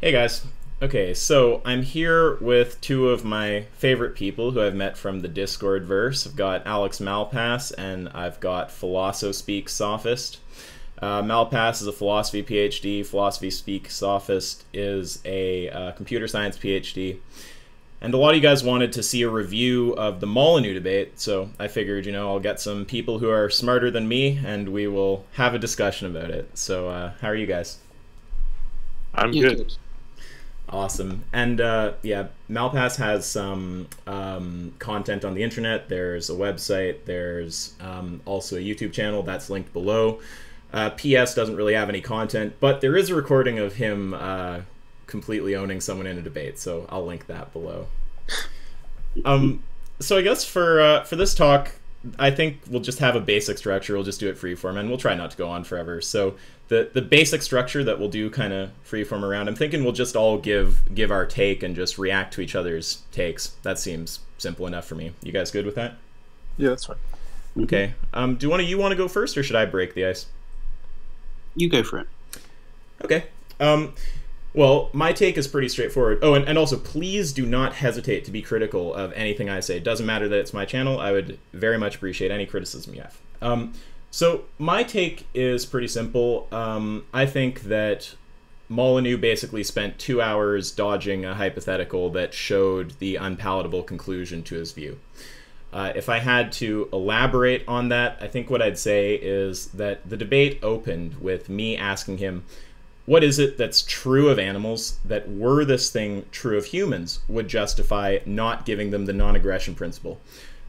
Hey guys. Okay, so I'm here with two of my favorite people who I've met from the Discord verse. I've got Alex Malpass and I've got Philoso Sophist. Uh, Malpass is a philosophy PhD. Philosospeak Sophist is a uh, computer science PhD. And a lot of you guys wanted to see a review of the Molyneux debate, so I figured, you know, I'll get some people who are smarter than me and we will have a discussion about it. So, uh, how are you guys? I'm good. Awesome. And uh, yeah, Malpass has some um, content on the internet. There's a website. There's um, also a YouTube channel that's linked below. Uh, PS doesn't really have any content, but there is a recording of him uh, completely owning someone in a debate, so I'll link that below. Um, so I guess for uh, for this talk, I think we'll just have a basic structure. We'll just do it freeform, and we'll try not to go on forever. So the the basic structure that we'll do kind of freeform around. I'm thinking we'll just all give give our take and just react to each other's takes. That seems simple enough for me. You guys good with that? Yeah, that's fine. Okay. Um, do one of you want to go first, or should I break the ice? You go for it. Okay. Um, well, my take is pretty straightforward. Oh, and, and also, please do not hesitate to be critical of anything I say. It doesn't matter that it's my channel. I would very much appreciate any criticism you have. Um, so my take is pretty simple. Um, I think that Molyneux basically spent two hours dodging a hypothetical that showed the unpalatable conclusion to his view. Uh, if I had to elaborate on that, I think what I'd say is that the debate opened with me asking him, what is it that's true of animals that were this thing true of humans would justify not giving them the non-aggression principle?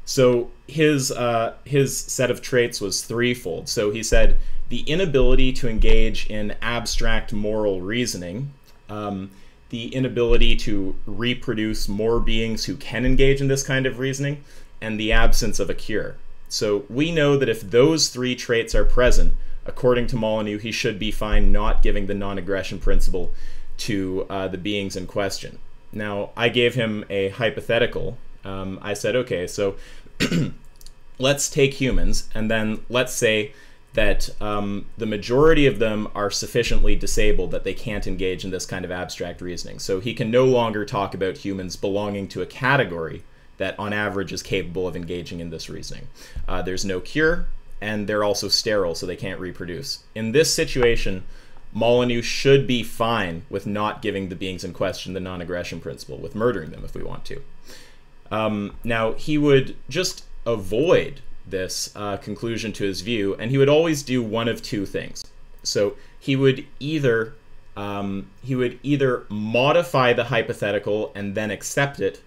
So his uh, his set of traits was threefold. So he said the inability to engage in abstract moral reasoning, um, the inability to reproduce more beings who can engage in this kind of reasoning, and the absence of a cure. So we know that if those three traits are present, according to Molyneux, he should be fine not giving the non-aggression principle to uh, the beings in question. Now, I gave him a hypothetical. Um, I said, okay, so let's take humans and then let's say that um, the majority of them are sufficiently disabled that they can't engage in this kind of abstract reasoning. So he can no longer talk about humans belonging to a category that on average is capable of engaging in this reasoning. Uh, there's no cure, and they're also sterile, so they can't reproduce. In this situation, Molyneux should be fine with not giving the beings in question the non aggression principle, with murdering them if we want to. Um, now, he would just avoid this uh, conclusion to his view, and he would always do one of two things. So he would either um, he would either modify the hypothetical and then accept it,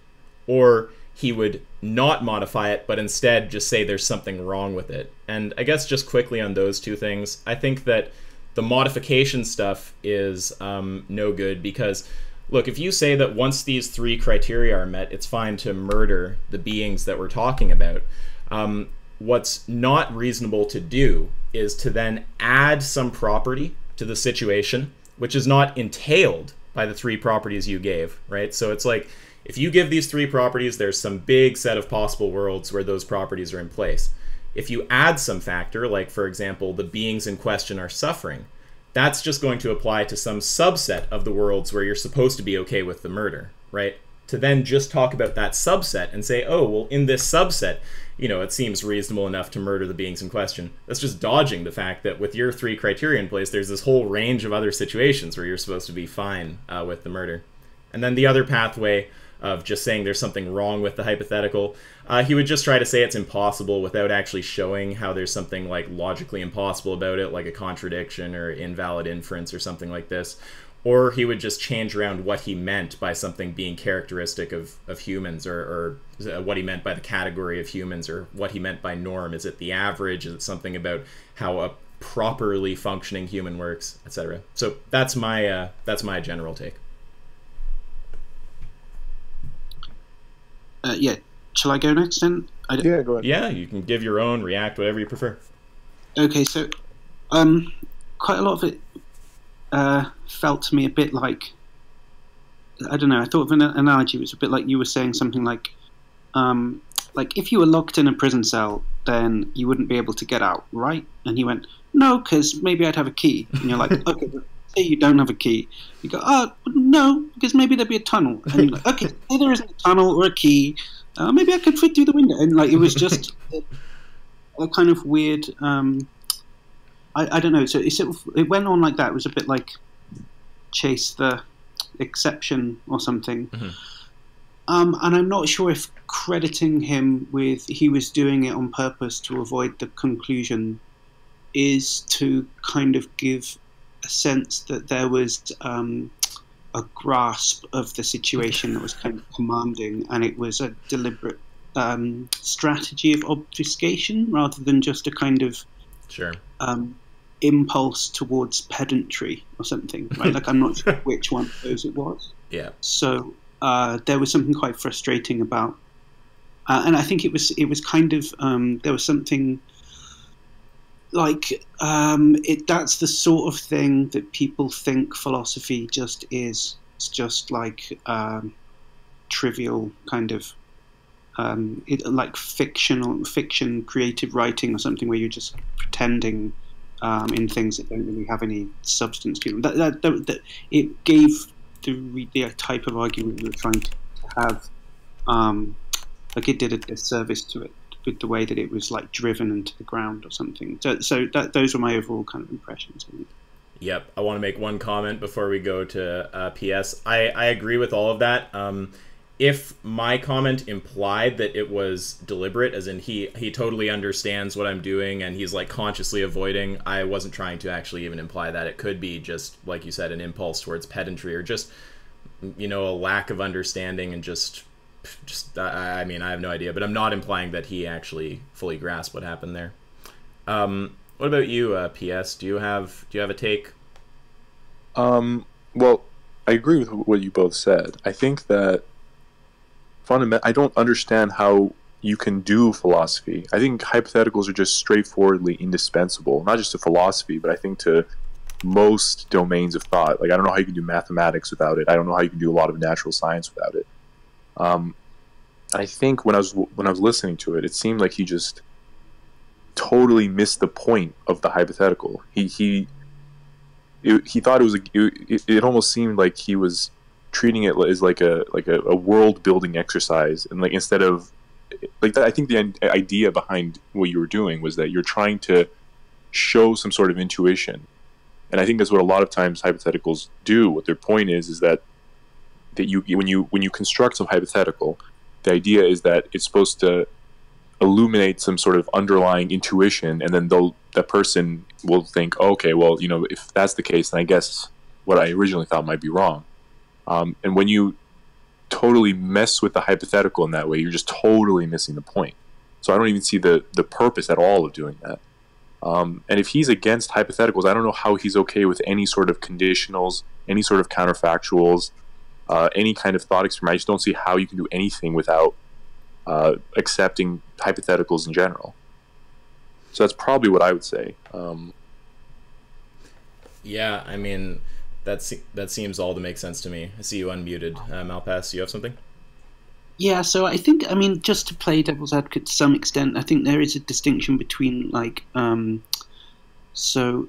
or he would not modify it, but instead just say there's something wrong with it. And I guess just quickly on those two things, I think that the modification stuff is um, no good because look, if you say that once these three criteria are met, it's fine to murder the beings that we're talking about, um, what's not reasonable to do is to then add some property to the situation, which is not entailed by the three properties you gave, right? So it's like if you give these three properties, there's some big set of possible worlds where those properties are in place. If you add some factor, like for example, the beings in question are suffering, that's just going to apply to some subset of the worlds where you're supposed to be okay with the murder, right? To then just talk about that subset and say, oh, well, in this subset, you know, it seems reasonable enough to murder the beings in question. That's just dodging the fact that with your three criteria in place, there's this whole range of other situations where you're supposed to be fine uh, with the murder. And then the other pathway of just saying there's something wrong with the hypothetical. Uh, he would just try to say it's impossible without actually showing how there's something like logically impossible about it, like a contradiction or invalid inference or something like this. Or he would just change around what he meant by something being characteristic of, of humans or, or uh, what he meant by the category of humans or what he meant by norm. Is it the average? Is it something about how a properly functioning human works, etc. So that's my uh, that's my general take. Uh, yeah, shall I go next then? yeah, go ahead. Yeah, you can give your own, react, whatever you prefer. Okay, so um, quite a lot of it uh, felt to me a bit like I don't know. I thought of an analogy. It was a bit like you were saying something like, um, like if you were locked in a prison cell, then you wouldn't be able to get out, right? And he went, no, because maybe I'd have a key. And you're like, okay, say you don't have a key. You go, oh no, because maybe there'd be a tunnel. And you're like, okay, say there isn't a tunnel or a key. Uh, maybe I could fit through the window. And like it was just a, a kind of weird. Um, I, I don't know. So it, it went on like that. It was a bit like chase the exception or something. Mm-hmm. Um, and I'm not sure if crediting him with he was doing it on purpose to avoid the conclusion is to kind of give a sense that there was um, a grasp of the situation that was kind of commanding, and it was a deliberate um, strategy of obfuscation rather than just a kind of sure um, impulse towards pedantry or something. Right? like I'm not sure which one of those it was. Yeah. So uh, there was something quite frustrating about, uh, and I think it was it was kind of um, there was something like um, it. That's the sort of thing that people think philosophy just is. It's just like um, trivial kind of. Um, it, like fictional fiction, creative writing, or something where you're just pretending um, in things that don't really have any substance to them. That, that, that, that it gave the, the type of argument we were trying to have, um, like it did a disservice to it with the way that it was like driven into the ground or something. So, so that those were my overall kind of impressions. Yep, I want to make one comment before we go to uh, PS. I I agree with all of that. Um, if my comment implied that it was deliberate as in he he totally understands what i'm doing and he's like consciously avoiding i wasn't trying to actually even imply that it could be just like you said an impulse towards pedantry or just you know a lack of understanding and just just i, I mean i have no idea but i'm not implying that he actually fully grasped what happened there um what about you uh, ps do you have do you have a take um well i agree with what you both said i think that fundamental. I don't understand how you can do philosophy. I think hypotheticals are just straightforwardly indispensable, not just to philosophy, but I think to most domains of thought. Like I don't know how you can do mathematics without it. I don't know how you can do a lot of natural science without it. Um, I think when I was when I was listening to it, it seemed like he just totally missed the point of the hypothetical. He he it, he thought it was a, it, it almost seemed like he was treating it as like a like a, a world building exercise and like instead of like that, I think the idea behind what you were doing was that you're trying to show some sort of intuition, and I think that's what a lot of times hypotheticals do. What their point is is that that you when you when you construct some hypothetical, the idea is that it's supposed to illuminate some sort of underlying intuition, and then they'll person will think, oh, okay, well, you know, if that's the case, then I guess what I originally thought might be wrong. Um, and when you totally mess with the hypothetical in that way, you're just totally missing the point. So I don't even see the the purpose at all of doing that. Um, and if he's against hypotheticals, I don't know how he's okay with any sort of conditionals, any sort of counterfactuals, uh, any kind of thought experiment. I just don't see how you can do anything without uh, accepting hypotheticals in general. So that's probably what I would say. Um, yeah, I mean, that that seems all to make sense to me. I see you unmuted, uh, Malpass. You have something? Yeah, so I think I mean just to play devil's advocate to some extent, I think there is a distinction between like um, so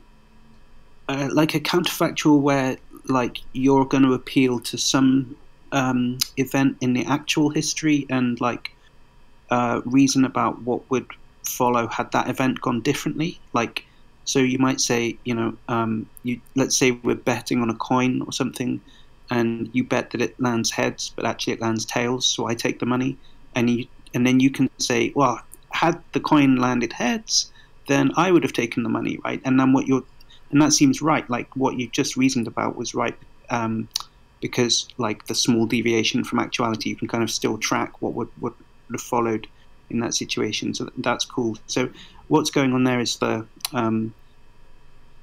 uh, like a counterfactual where like you're going to appeal to some um, event in the actual history and like uh, reason about what would follow had that event gone differently, like so you might say, you know, um, you let's say we're betting on a coin or something, and you bet that it lands heads, but actually it lands tails. So I take the money, and you and then you can say, well, had the coin landed heads, then I would have taken the money, right? And then what you're, and that seems right. Like what you just reasoned about was right, um, because like the small deviation from actuality, you can kind of still track what would would have followed in that situation. So that's cool. So what's going on there is the um,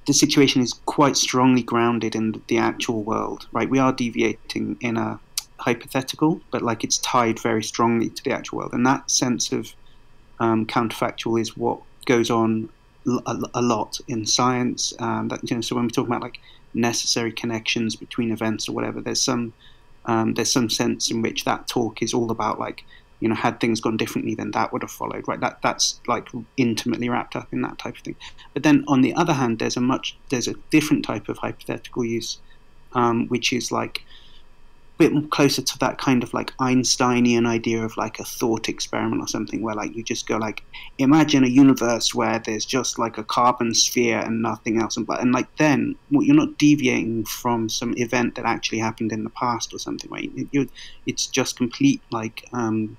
the situation is quite strongly grounded in the actual world, right? We are deviating in a hypothetical, but like it's tied very strongly to the actual world, and that sense of um, counterfactual is what goes on a, a lot in science. Um, that you know, so when we're talking about like necessary connections between events or whatever, there's some um, there's some sense in which that talk is all about like you know, had things gone differently, then that would have followed, right? That that's like intimately wrapped up in that type of thing. But then on the other hand, there's a much there's a different type of hypothetical use, um, which is like bit closer to that kind of like Einsteinian idea of like a thought experiment or something, where like you just go like, imagine a universe where there's just like a carbon sphere and nothing else, and and like then well, you're not deviating from some event that actually happened in the past or something, right? It, it's just complete like um,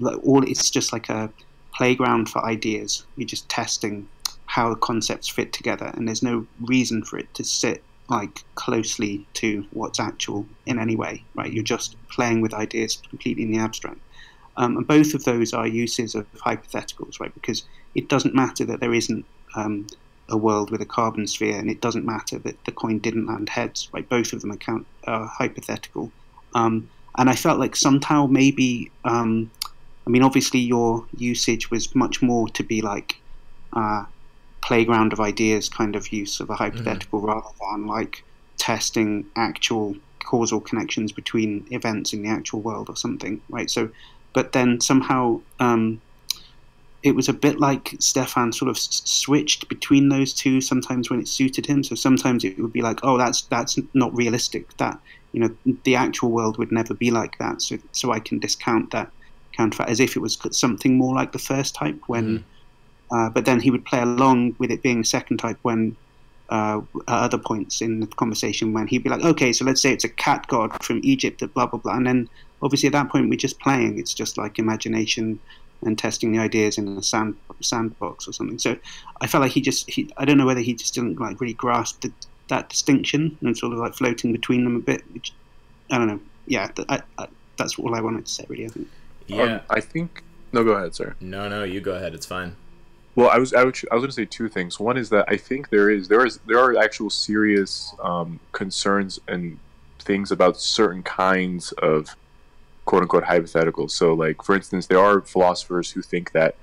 like all it's just like a playground for ideas. You're just testing how the concepts fit together, and there's no reason for it to sit like closely to what's actual in any way, right? You're just playing with ideas completely in the abstract. Um, and both of those are uses of hypotheticals, right? Because it doesn't matter that there isn't um, a world with a carbon sphere, and it doesn't matter that the coin didn't land heads, right? Both of them account are hypothetical. Um, and I felt like somehow maybe, um, I mean, obviously your usage was much more to be like, uh, playground of ideas kind of use of a hypothetical mm-hmm. rather than like testing actual causal connections between events in the actual world or something, right? So, but then somehow um, it was a bit like Stefan sort of switched between those two. Sometimes when it suited him, so sometimes it would be like, oh, that's that's not realistic. That you know, the actual world would never be like that. So, so I can discount that counterfeit as if it was something more like the first type when. Mm uh, but then he would play along with it being second type when uh, at other points in the conversation when he'd be like, okay, so let's say it's a cat god from Egypt, blah blah blah, and then obviously at that point we're just playing. It's just like imagination and testing the ideas in a sand sandbox or something. So I felt like he just he, I don't know whether he just didn't like really grasp the, that distinction and sort of like floating between them a bit. Which I don't know. Yeah, I, I, that's all I wanted to say. Really, I think. Yeah, um, I think. No, go ahead, sir. No, no, you go ahead. It's fine. Well, I was I, I was going to say two things. One is that I think there is there is there are actual serious um, concerns and things about certain kinds of quote unquote hypotheticals. So, like for instance, there are philosophers who think that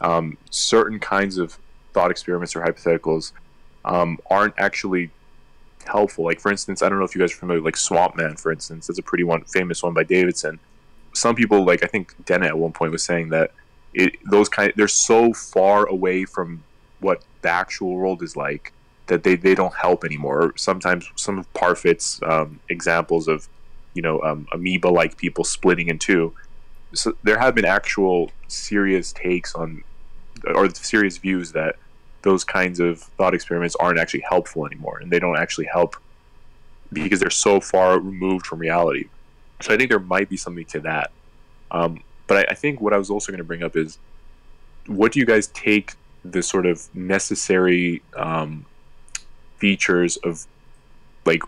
um, certain kinds of thought experiments or hypotheticals um, aren't actually helpful. Like for instance, I don't know if you guys are familiar, like Swamp Man, for instance, that's a pretty one famous one by Davidson. Some people, like I think Dennett at one point was saying that it, those kind they're so far away from what the actual world is like that they, they don't help anymore. Sometimes some of Parfit's um, examples of you know um, amoeba like people splitting in two. So there have been actual serious takes on or serious views that those kinds of thought experiments aren't actually helpful anymore, and they don't actually help because they're so far removed from reality. So I think there might be something to that. Um, but I, I think what I was also going to bring up is what do you guys take the sort of necessary um, features of like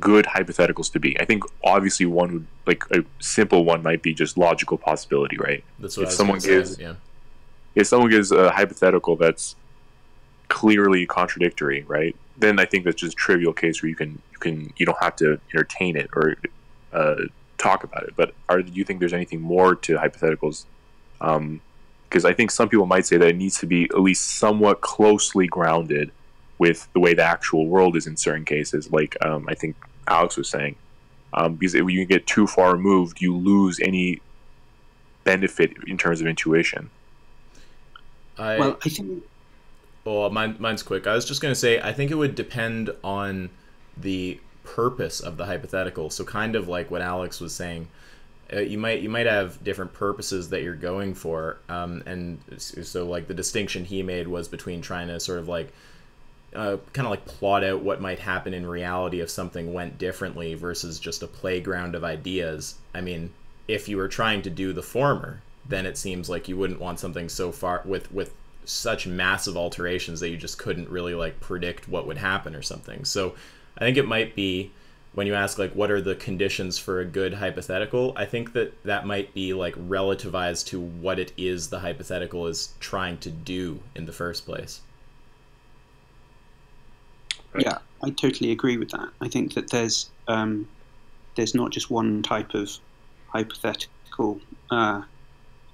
good hypotheticals to be? I think obviously one would like a simple one might be just logical possibility, right? That's what if someone gives, say, yeah. If someone gives a hypothetical that's clearly contradictory, right? Then I think that's just a trivial case where you can you can you don't have to entertain it or uh, talk about it. But are do you think there's anything more to hypotheticals? Because um, I think some people might say that it needs to be at least somewhat closely grounded with the way the actual world is in certain cases. Like um, I think Alex was saying, um, because if you get too far removed, you lose any benefit in terms of intuition. I, well, I think. Well, mine, mine's quick. I was just gonna say I think it would depend on the purpose of the hypothetical. So kind of like what Alex was saying, uh, you might you might have different purposes that you're going for, um, and so like the distinction he made was between trying to sort of like uh, kind of like plot out what might happen in reality if something went differently versus just a playground of ideas. I mean, if you were trying to do the former, then it seems like you wouldn't want something so far with with such massive alterations that you just couldn't really like predict what would happen or something. So I think it might be when you ask like what are the conditions for a good hypothetical i think that that might be like relativized to what it is the hypothetical is trying to do in the first place. Yeah i totally agree with that. I think that there's um, there's not just one type of hypothetical uh,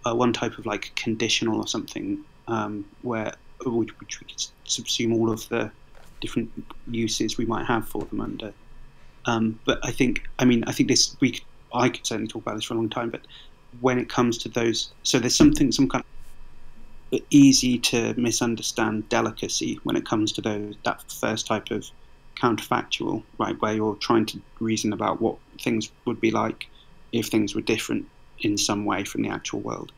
uh, one type of like conditional or something um, where which, which we could subsume all of the different uses we might have for them under. Um, but I think, I mean, I think this we could, I could certainly talk about this for a long time. But when it comes to those. So there's something, some kind of easy to misunderstand delicacy when it comes to those that first type of counterfactual, right, where you're trying to reason about what things would be like if things were different in some way from the actual world.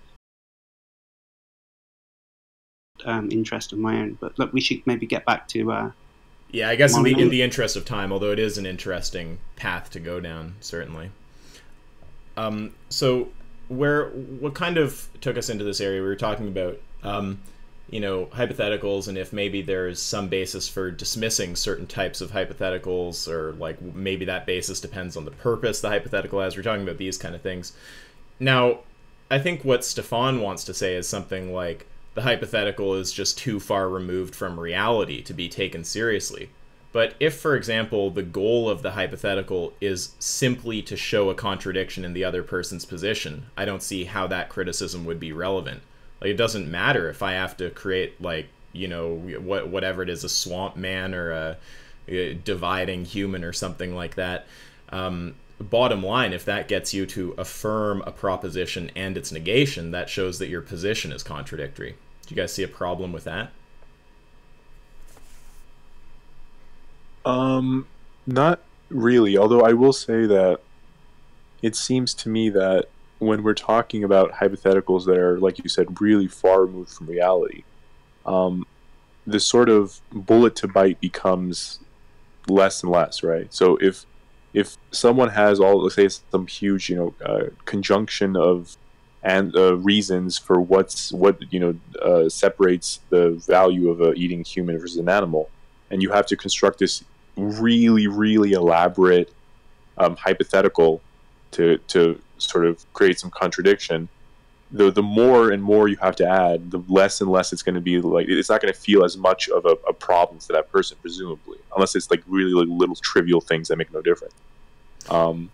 Um, interest of my own, but look, we should maybe get back to. Uh, yeah, I guess in the, in the interest of time, although it is an interesting path to go down, certainly. Um, so where what kind of took us into this area? We were talking about um, you know hypotheticals and if maybe there's some basis for dismissing certain types of hypotheticals or like maybe that basis depends on the purpose the hypothetical has we're talking about these kind of things now i think what stefan wants to say is something like the hypothetical is just too far removed from reality to be taken seriously but if for example the goal of the hypothetical is simply to show a contradiction in the other person's position i don't see how that criticism would be relevant like it doesn't matter if I have to create like you know what whatever it is a swamp man or a, dividing human or something like that. Um, bottom line, if that gets you to affirm a proposition and its negation, that shows that your position is contradictory. Do you guys see a problem with that? Um, not really. Although I will say that it seems to me that when we're talking about hypotheticals that are, like you said, really far removed from reality, um, the sort of bullet to bite becomes less and less, right? So if if someone has all, let's say, some huge, you know, uh, conjunction of and uh, reasons for what's what you know uh, separates the value of uh, eating human versus an animal, and you have to construct this really, really elaborate um, hypothetical to to sort of create some contradiction, the the more and more you have to add, the less and less it's going to be like it's not going to feel as much of a, a, problem for that person, presumably, unless it's like really like little trivial things that make no difference. Um,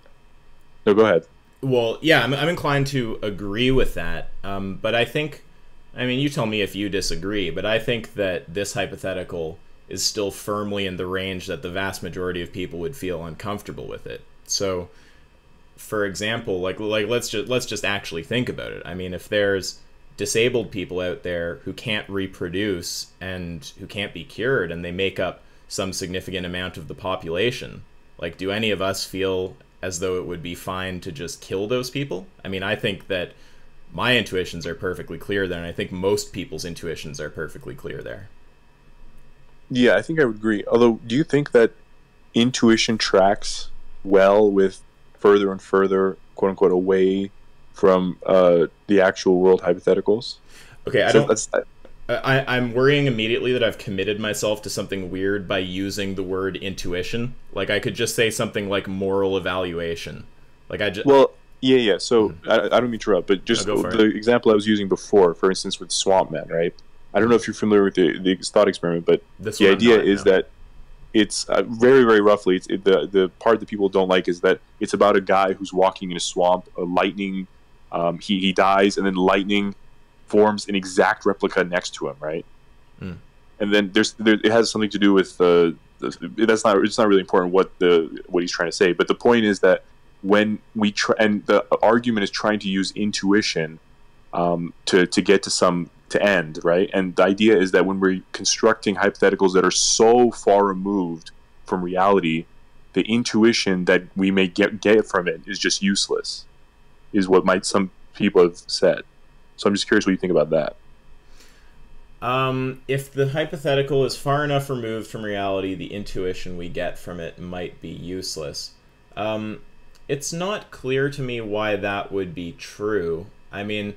no, go ahead. Well, yeah, I'm, I'm inclined to agree with that, um, but I think, I mean, you tell me if you disagree, but I think that this hypothetical is still firmly in the range that the vast majority of people would feel uncomfortable with it. So for example, like like let's just let's just actually think about it. I mean, if there's disabled people out there who can't reproduce and who can't be cured and they make up some significant amount of the population, like do any of us feel as though it would be fine to just kill those people? I mean, I think that my intuitions are perfectly clear there and I think most people's intuitions are perfectly clear there. Yeah, I think I would agree. Although, do you think that intuition tracks well with further and further, quote unquote, away from uh, the actual world hypotheticals. Okay, I so don't. I, I'm worrying immediately that I've committed myself to something weird by using the word intuition. Like I could just say something like moral evaluation. Like I just. Well, yeah, yeah. So mm-hmm. I, I don't mean to interrupt, but just the it. example I was using before, for instance, with Swamp Man, right? I don't know if you're familiar with the, the thought experiment, but That's the idea is that it's uh, very very roughly it's it, the the part that people don't like is that it's about a guy who's walking in a swamp a lightning um, he, he dies and then lightning forms an exact replica next to him right mm. and then there's there, it has something to do with uh, that's not it's not really important what the what he's trying to say but the point is that when we try and the argument is trying to use intuition um, to to get to some to end, right? And the idea is that when we're constructing hypotheticals that are so far removed from reality, the intuition that we may get get from it is just useless, is what might some people have said. So I'm just curious what you think about that. Um, if the hypothetical is far enough removed from reality, the intuition we get from it might be useless. Um, it's not clear to me why that would be true. I mean,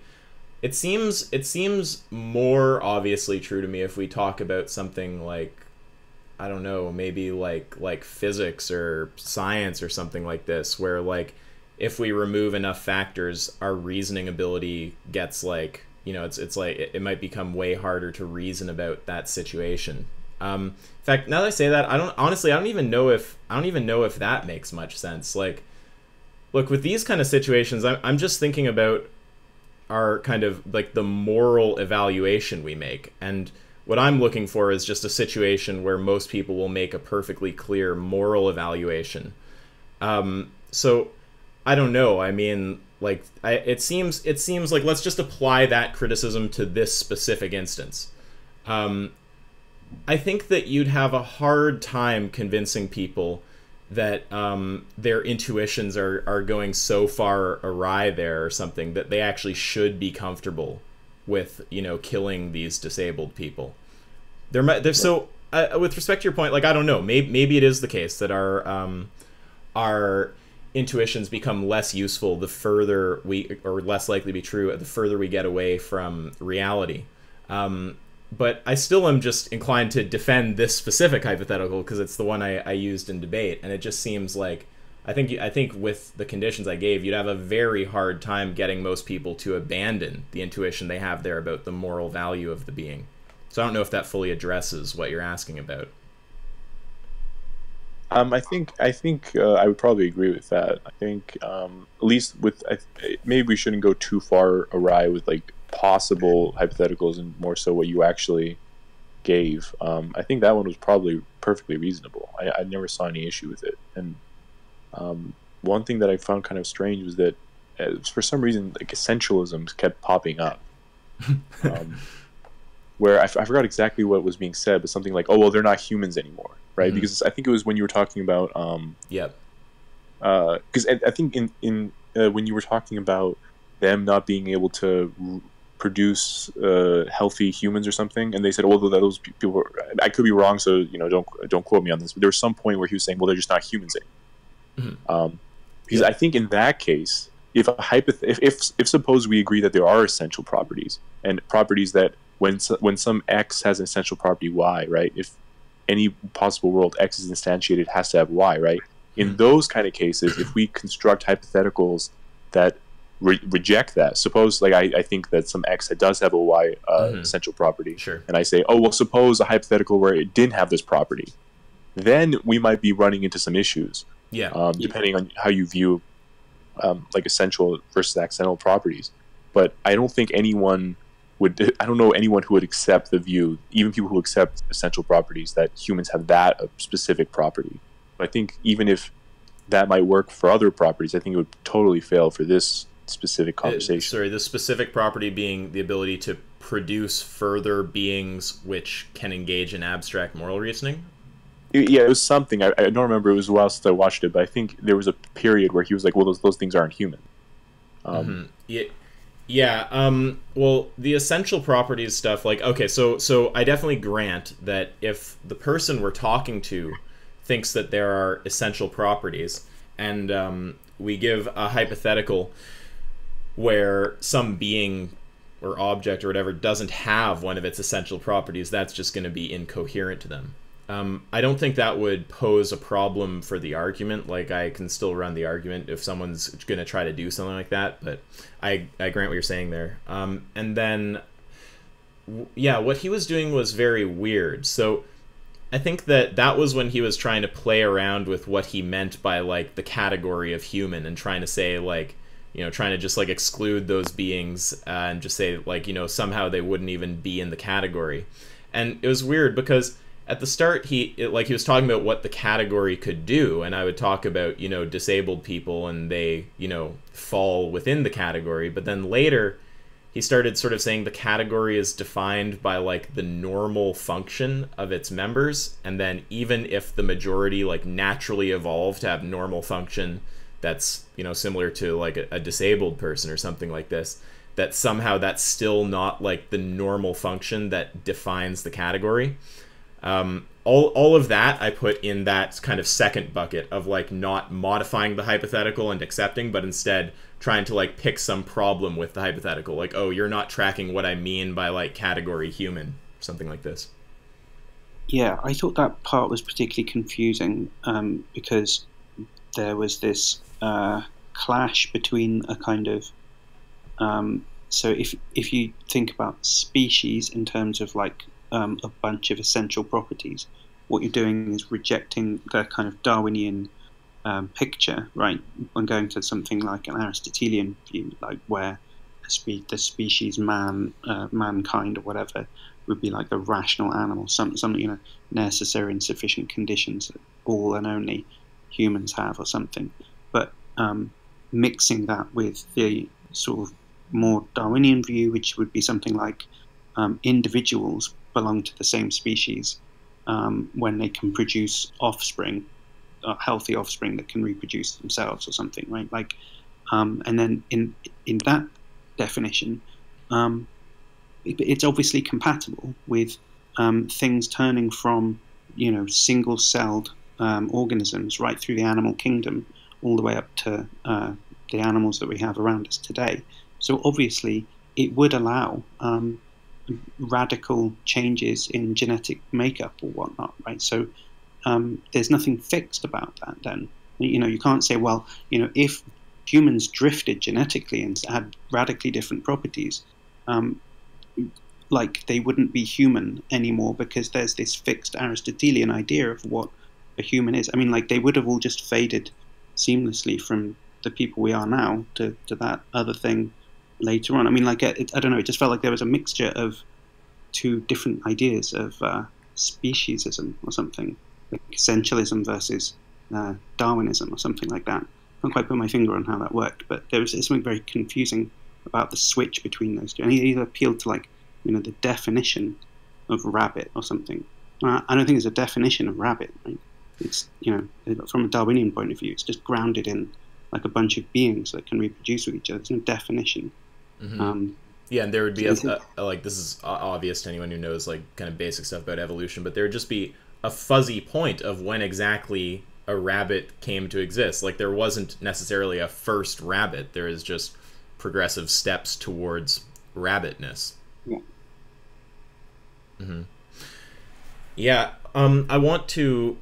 it seems it seems more obviously true to me if we talk about something like I don't know, maybe like like physics or science or something like this where like if we remove enough factors our reasoning ability gets like you know it's it's like it, it might become way harder to reason about that situation. Um, in fact now that i say that i don't honestly i don't even know if i don't even know if that makes much sense. Like look with these kind of situations i'm, I'm just thinking about are kind of like the moral evaluation we make. And what I'm looking for is just a situation where most people will make a perfectly clear moral evaluation. Um, so I don't know. I mean, like, I, it seems it seems like let's just apply that criticism to this specific instance. Um, I think that you'd have a hard time convincing people that um, their intuitions are, are going so far awry there or something that they actually should be comfortable with you know killing these disabled people. There might there's so uh, with respect to your point, like I don't know, maybe maybe it is the case that our um, our intuitions become less useful the further we or less likely to be true the further we get away from reality. Um, but I still am just inclined to defend this specific hypothetical because it's the one I, I used in debate, and it just seems like I think I think with the conditions I gave, you'd have a very hard time getting most people to abandon the intuition they have there about the moral value of the being. So I don't know if that fully addresses what you're asking about. Um, I think I think uh, I would probably agree with that. I think um, at least with I, maybe we shouldn't go too far awry with like possible hypotheticals and more so what you actually gave. Um, I think that one was probably perfectly reasonable. I, I never saw any issue with it. And um, one thing that I found kind of strange was that uh, for some reason, like essentialisms kept popping up. Um, where I, f- I forgot exactly what was being said, but something like, "Oh well, they're not humans anymore," right? Mm-hmm. Because I think it was when you were talking about, um, yep. Because uh, I, I, think in in uh, when you were talking about them not being able to produce uh, healthy humans or something, and they said, "Well, those people." Were, I could be wrong, so you know, don't don't quote me on this. But there was some point where he was saying, "Well, they're just not humans anymore." Mm-hmm. Um, because yeah. I think in that case, if a hypoth- if, if if suppose we agree that there are essential properties and properties that when when some x has an essential property y, right? If any possible world x is instantiated has to have y, right? In mm-hmm. those kind of cases, if we construct hypotheticals that re- reject that, suppose like I, I think that some x that does have a y uh, mm-hmm. essential property, sure. and I say, oh well, suppose a hypothetical where it didn't have this property, then we might be running into some issues. Yeah. Um, depending on how you view um, like essential versus accidental properties. But I don't think anyone would I don't know anyone who would accept the view, even people who accept essential properties, that humans have that specific property. I think even if that might work for other properties, I think it would totally fail for this specific uh, conversation. Sorry, the specific property being the ability to produce further beings which can engage in abstract moral reasoning. Yeah, it was something. I, I don't remember. It was since I watched it, but I think there was a period where he was like, "Well, those those things aren't human." Um, mm-hmm. Yeah, yeah. Um, well, the essential properties stuff, like, okay, so so I definitely grant that if the person we're talking to thinks that there are essential properties, and um, we give a hypothetical where some being or object or whatever doesn't have one of its essential properties, that's just going to be incoherent to them. Um, I don't think that would pose a problem for the argument. Like I can still run the argument if someone's going to try to do something like that. But I I grant what you're saying there. Um, and then, yeah, what he was doing was very weird. So I think that that was when he was trying to play around with what he meant by like the category of human and trying to say like you know trying to just like exclude those beings uh, and just say like you know somehow they wouldn't even be in the category. And it was weird because at the start he it, like he was talking about what the category could do and i would talk about you know disabled people and they you know fall within the category but then later he started sort of saying the category is defined by like the normal function of its members and then even if the majority like naturally evolved to have normal function that's you know similar to like a, a disabled person or something like this that somehow that's still not like the normal function that defines the category um, all, all of that I put in that kind of second bucket of like not modifying the hypothetical and accepting, but instead trying to like pick some problem with the hypothetical. Like, oh, you're not tracking what I mean by like category human, something like this. Yeah, I thought that part was particularly confusing um, because there was this uh, clash between a kind of um, so if if you think about species in terms of like um, a bunch of essential properties. What you're doing is rejecting the kind of Darwinian um, picture, right, and going to something like an Aristotelian view, like where the species man, uh, mankind, or whatever, would be like a rational animal, some, some you know, necessary and sufficient conditions that all and only humans have, or something. But um, mixing that with the sort of more Darwinian view, which would be something like um, individuals belong to the same species um, when they can produce offspring, uh, healthy offspring that can reproduce themselves or something, right? Like, um, and then in in that definition, um, it, it's obviously compatible with um, things turning from you know single-celled organisms right through the animal kingdom all the way up to uh, the animals that we have around us today. So obviously, it would allow um, radical changes in genetic makeup or whatnot, right? So um, there's nothing fixed about that. Then you know you can't say, well, you know, if humans drifted genetically and had radically different properties, um, like they wouldn't be human anymore because there's this fixed Aristotelian idea of what a human is. I mean, like they would have all just faded seamlessly from the people we are now to, to that other thing later on. I mean, like it, I don't know, it just felt like there was a mixture of two different ideas of uh, speciesism or something, like essentialism versus uh, Darwinism or something like that. I can't quite put my finger on how that worked, but there was something very confusing about the switch between those two. And he either appealed to like, you know, the definition of rabbit or something. Uh, I don't think there's a definition of rabbit. Right? It's you know, from a Darwinian point of view, it's just grounded in like a bunch of beings that can reproduce with each other. There's no definition. Mm-hmm. Um, yeah, and there would be a, a, a, like this is obvious to anyone who knows like kind of basic stuff about evolution, but there would just be a fuzzy point of when exactly a rabbit came to exist. Like there wasn't necessarily a first rabbit. There is just progressive steps towards rabbitness. Yeah. Mm-hmm. Yeah. Um, I want to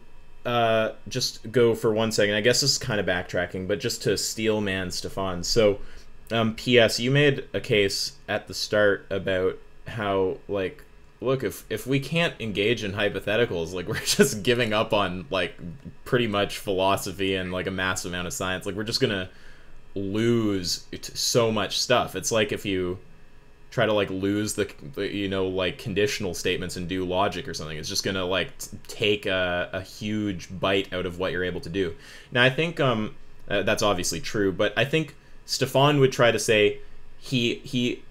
uh, just go for one second. I guess this is kind of backtracking, but just to steel man Stefan. So, um, P.S. You made a case at the start about how like look if if we can't engage in hypotheticals like we're just giving up on like pretty much philosophy and like a massive amount of science like we're just gonna lose so much stuff it's like if you try to like lose the, you know like conditional statements and do logic or something. It's just gonna like take a, a huge bite out of what you're able to do. Now i think um uh, that's obviously true but i think stefan would try to say he he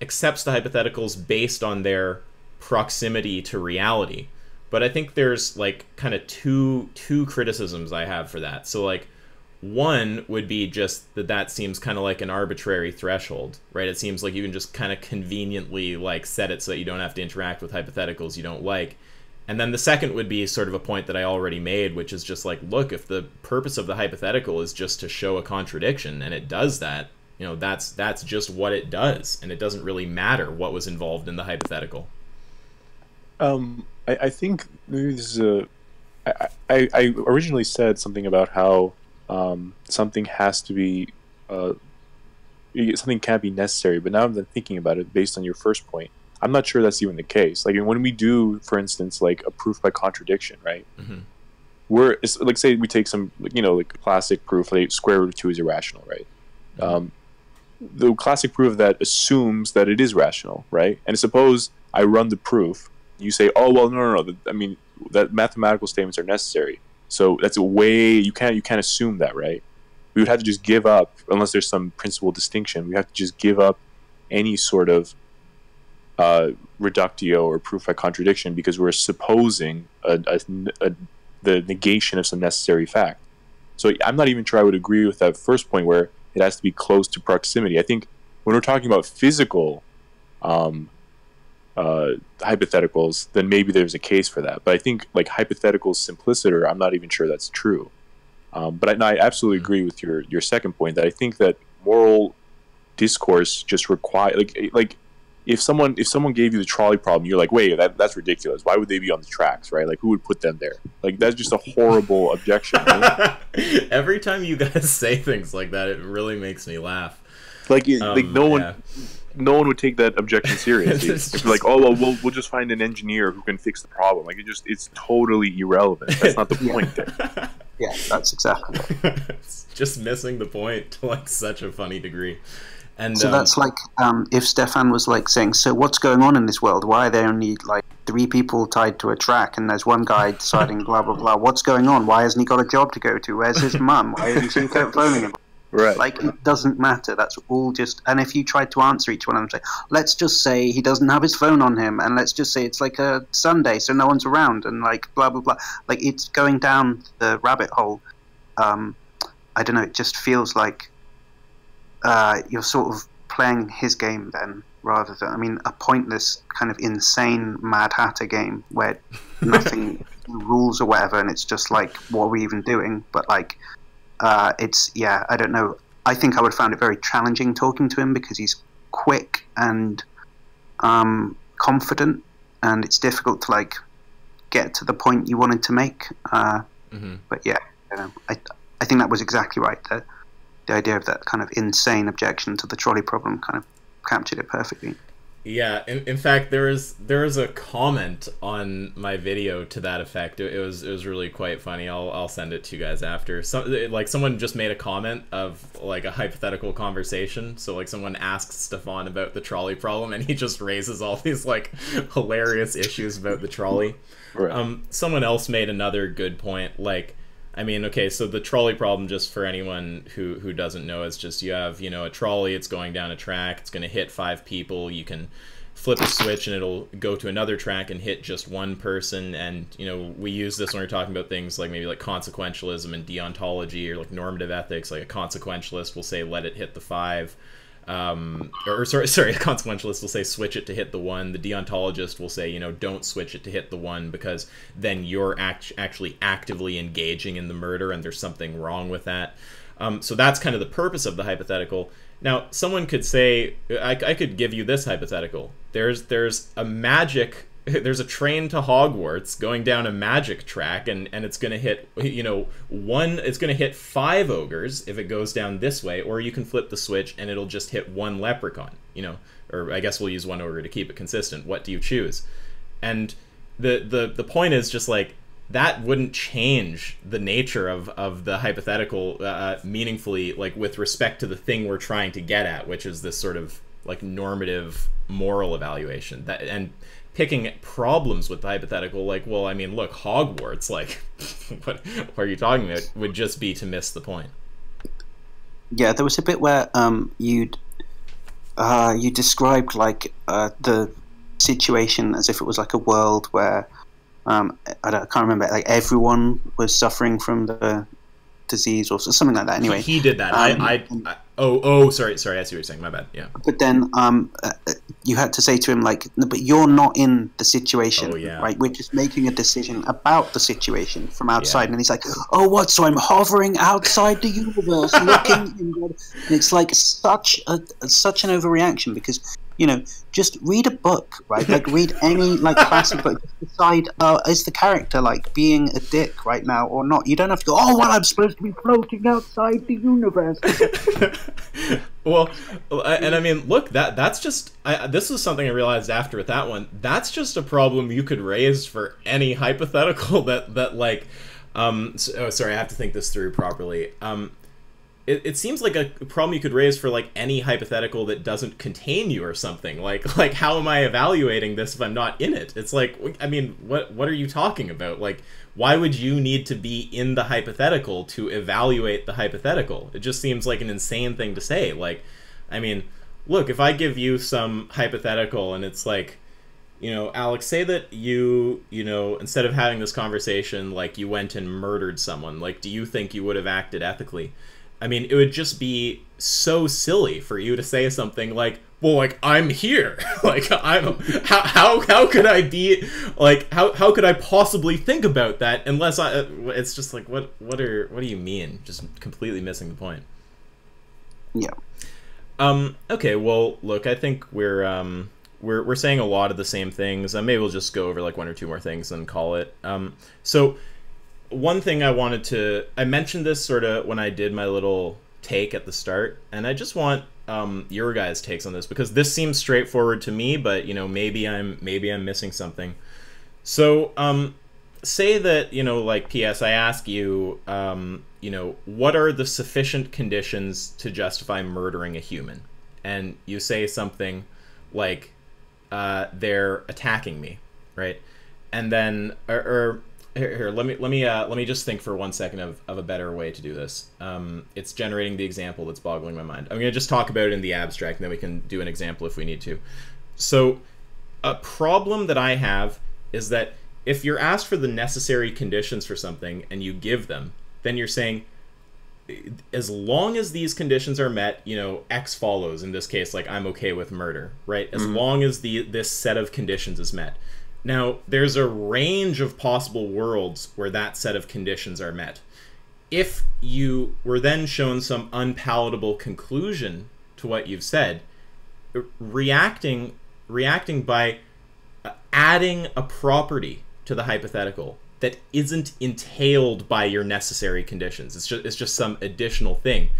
accepts the hypotheticals based on their proximity to reality. But i think there's like kind of two two criticisms i have for that. So like one would be just that that seems kind of like an arbitrary threshold, right? It seems like you can just kind of conveniently like set it so that you don't have to interact with hypotheticals you don't like. And then the second would be sort of a point that I already made, which is just like, look, if the purpose of the hypothetical is just to show a contradiction and it does that, you know, that's that's just what it does, and it doesn't really matter what was involved in the hypothetical. Um, I, I think maybe this is a. I, I, I originally said something about how um, something has to be uh, something can't be necessary. But now I'm thinking about it, based on your first point, I'm not sure that's even the case. Like when we do, for instance, like a proof by contradiction, right? Mm-hmm. We're like say we take some you know like classic proof like square root of two is irrational, right? Mm-hmm. Um, the classic proof of that assumes that it is rational, right? And suppose I run the proof, you say, oh well, no, no, no. I mean that mathematical statements are necessary. So that's a way you can't you can't assume that, right? We would have to just give up unless there's some principal distinction. We have to just give up any sort of uh, reductio or proof by contradiction because we're supposing a, a, a, the negation of some necessary fact. So I'm not even sure I would agree with that first point where it has to be close to proximity. I think when we're talking about physical um, uh, hypotheticals, then maybe there's a case for that. But I think like hypotheticals simpliciter, I'm not even sure that's true. Um, but I, I, absolutely agree with your your second point that I think that moral discourse just require like like if someone if someone gave you the trolley problem, you're like, wait, that, that's ridiculous. Why would they be on the tracks, right? Like, who would put them there? Like, that's just a horrible objection. Right? Every time you guys say things like that, it really makes me laugh. Like, um, like no one, yeah no one would take that objection seriously. it's like, oh well, we'll we'll just find an engineer who can fix the problem. Like it just it's totally irrelevant. That's not the point there. Yeah, that's exactly. it's just missing the point to like such a funny degree. And so um, that's like um, if Stefan was like saying, "So what's going on in this world? Why are there only like three people tied to a track, and there's one guy deciding blah blah blah? What's going on? Why hasn't he got a job to go to? Where's his mum? Why isn't she phoning him?" Right. Like it doesn't matter. That's all just. And if you tried to answer each one of them, say, let's just say he doesn't have his phone on him, and let's just say it's like a Sunday, so no one's around, and like blah blah blah. Like it's going down the rabbit hole. Um, I don't know. It just feels like uh, you're sort of playing his game then, rather than I mean a pointless kind of insane Mad Hatter game where nothing rules or whatever, and it's just like what are we even doing? But like uh, it's yeah, I don't know. I think I would have found it very challenging talking to him because he's quick and um, confident, and it's difficult to like get to the point you wanted to make. Uh, Mhm. But yeah, you know, I I think that was exactly right. The, the idea of that kind of insane objection to the trolley problem kind of captured it perfectly. Yeah, in, in fact, there is there is a comment on my video to that effect. It, it was it was really quite funny. I'll I'll send it to you guys after. Some like someone just made a comment of like a hypothetical conversation. So like someone asks Stefan about the trolley problem, and he just raises all these like hilarious issues about the trolley. Right. Um, someone else made another good point. Like, I mean, okay, so the trolley problem, just for anyone who who doesn't know, is just you have you know a trolley. It's going down a track. It's going to hit five people. You can flip a switch and it'll go to another track and hit just one person. And you know we use this when we're talking about things like maybe like consequentialism and deontology or like normative ethics. Like a consequentialist will say let it hit the five um, or, or sorry, sorry, a consequentialist will say switch it to hit the one. The deontologist will say, you know, don't switch it to hit the one because then you're act- actually actively engaging in the murder and there's something wrong with that. Um, so that's kind of the purpose of the hypothetical. Now, someone could say, I, I could give you this hypothetical. There's there's a magic there's a train to Hogwarts going down a magic track and and it's going to hit you know one it's going to hit five ogres if it goes down this way or you can flip the switch and it'll just hit one leprechaun you know? Or I guess we'll use one ogre to keep it consistent. What do you choose? And the the the point is just like that wouldn't change the nature of, of the hypothetical uh, meaningfully like with respect to the thing we're trying to get at which is this sort of like normative moral evaluation. That and picking problems with the hypothetical like well i mean look hogwarts like what, what are you talking about? Would just be to miss the point. Yeah, there was a bit where um, you'd uh, you described like uh, the situation as if it was like a world where um, I, don't, I can't remember like everyone was suffering from the disease or something like that. Anyway, he did that. Um, I, I i oh oh sorry sorry i see what you're saying my bad yeah. But then um, uh, you had to say to him like, no, "But you're not in the situation, Oh, yeah. right? We're just making a decision about the situation from outside." And he's like, "Oh, what? So I'm hovering outside the universe, looking." And it's like such a such an overreaction because you know, just read a book, right? Like read any like classic book. Decide, uh, is the character like being a dick right now or not? You don't have to go. Oh, well, I'm supposed to be floating outside the universe. well, and I mean, look that that's just I, this is something I realized after with that one. That's just a problem you could raise for any hypothetical that that like. Um, s oh, sorry, I have to think this through properly. Um, it, it seems like a problem you could raise for like any hypothetical that doesn't contain you or something. Like like how am I evaluating this if I'm not in it? It's like I mean, what what are you talking about? Like why would you need to be in the hypothetical to evaluate the hypothetical? It just seems like an insane thing to say. Like I mean, look, if I give you some hypothetical and it's like you know, Alex, say that you, you know, instead of having this conversation, like you went and murdered someone, like, do you think you would have acted ethically? I mean, it would just be so silly for you to say something like, well, like, I'm here. like, I'm, how, how, how could I be, like, how, how could I possibly think about that unless I, uh, it's just like, what, what are, what do you mean? Just completely missing the point. yeah. Um, okay, well, look, I think we're, um, we're, we're saying a lot of the same things. Uh, maybe we'll just go over like one or two more things and call it. Um, so one thing I wanted to, I mentioned this sort of when I did my little take at the start, and I just want um, your guys' takes on this because this seems straightforward to me, but you know maybe I'm maybe I'm missing something. So um, say that you know like P.S. I ask you, um, you know, what are the sufficient conditions to justify murdering a human, and you say something like uh, they're attacking me, right? And then or, or here, here, let me let me uh, let me just think for one second of, of a better way to do this. Um, it's generating the example that's boggling my mind. I'm gonna just talk about it in the abstract, and then we can do an example if we need to. So, a problem that I have is that if you're asked for the necessary conditions for something and you give them, then you're saying, as long as these conditions are met, you know, X follows. In this case, like I'm okay with murder, right? As Mhm. long as the this set of conditions is met. Now, there's a range of possible worlds where that set of conditions are met. If you were then shown some unpalatable conclusion to what you've said, reacting reacting by uh, adding a property to the hypothetical that isn't entailed by your necessary conditions. It's just it's just some additional thing.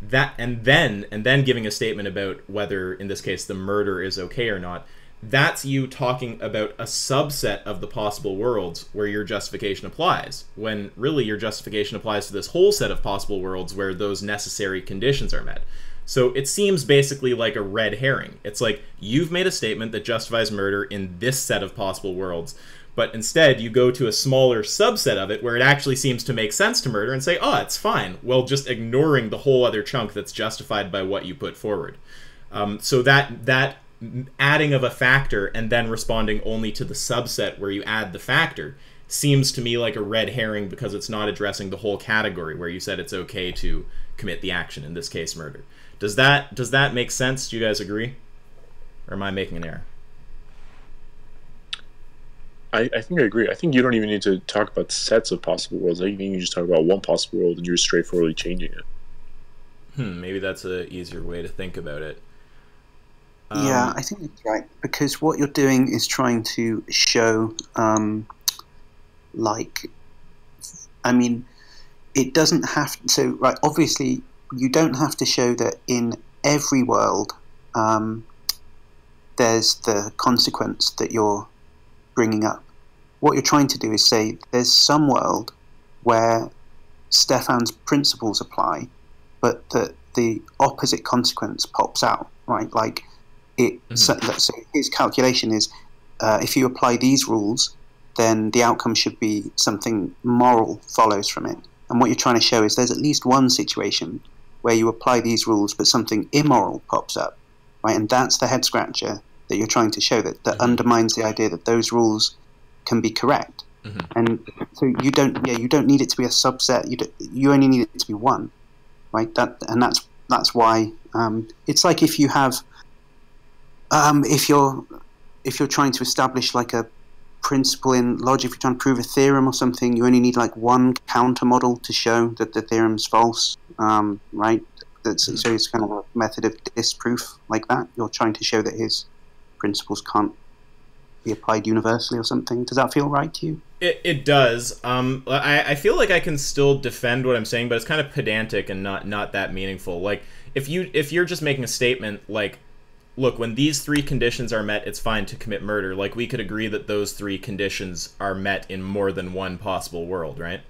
That and then and then giving a statement about whether in this case the murder is okay or not. That's you talking about a subset of the possible worlds where your justification applies, when really your justification applies to this whole set of possible worlds where those necessary conditions are met. So it seems basically like a red herring. It's like you've made a statement that justifies murder in this set of possible worlds, but instead you go to a smaller subset of it where it actually seems to make sense to murder and say, oh, it's fine, while just ignoring the whole other chunk that's justified by what you put forward. Um, so that that adding of a factor and then responding only to the subset where you add the factor seems to me like a red herring because it's not addressing the whole category where you said it's okay to commit the action in this case murder does that does that make sense do you guys agree or am i making an error I, I think I agree. I think you don't even need to talk about sets of possible worlds. I think you just talk about one possible world and you're straightforwardly changing it. hmm maybe that's a easier way to think about it yeah, Um, I think that's right because what you're doing is trying to show, um, like, I mean, it doesn't have so right. Obviously, you don't have to show that in every world um, there's the consequence that you're bringing up. What you're trying to do is say there's some world where Stefan's principles apply, but that the opposite consequence pops out, right? Like it. So, so his calculation is uh, if you apply these rules, then the outcome should be something moral follows from it. And what you're trying to show is there's at least one situation where you apply these rules, but something immoral pops up, right? And that's the head scratcher that you're trying to show that, that Mhm. undermines the idea that those rules can be correct. Mhm. And so you don't, yeah, you don't need it to be a subset. You do, you only need it to be one, right? That and that's that's why um, it's like if you have, um, if you're if you're trying to establish like a principle in logic, if you're trying to prove a theorem or something, you only need like one counter model to show that the theorem's false, um, right? That's, So it's kind of a method of disproof like that. You're trying to show that his principles can't be applied universally or something. Does that feel right to you? It, it does. Um, I, I feel like I can still defend what I'm saying, but it's kind of pedantic and not not that meaningful. Like if you if you're just making a statement like, look, when these three conditions are met, it's fine to commit murder. Like we could agree that those three conditions are met in more than one possible world, right?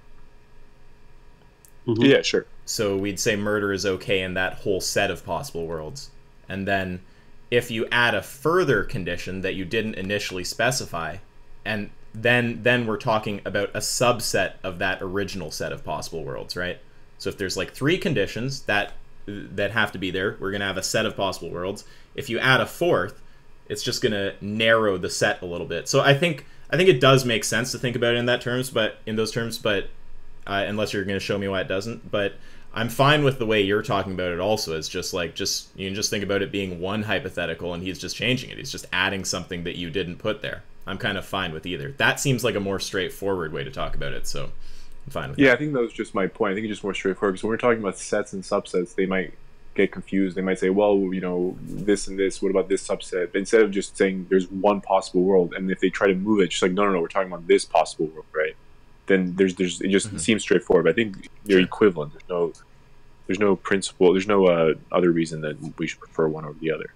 Mhm. Yeah, sure. So we'd say murder is okay in that whole set of possible worlds. And then if you add a further condition that you didn't initially specify, and then then we're talking about a subset of that original set of possible worlds, right? So if there's like three conditions that that have to be there, we're going to have a set of possible worlds. If you add a fourth, it's just going to narrow the set a little bit. So I think I think it does make sense to think about it in that terms, but in those terms, but uh, unless you're going to show me why it doesn't. But I'm fine with the way you're talking about it. Also, it's just like just you can just think about it being one hypothetical, and he's just changing it. He's just adding something that you didn't put there. I'm kind of fine with either. That seems like a more straightforward way to talk about it. So I'm fine with Yeah, I think that was just my point. I think it's just more straightforward because when we're talking about sets and subsets, they might get confused. They might say, well, you know, this and this, what about this subset? But instead of just saying there's one possible world, and if they try to move it, just like, no, no, no, we're talking about this possible world, right? Then there's, there's, it just Mhm. seems straightforward. But I think they're equivalent. There's no, there's no principle, there's no uh, other reason that we should prefer one over the other.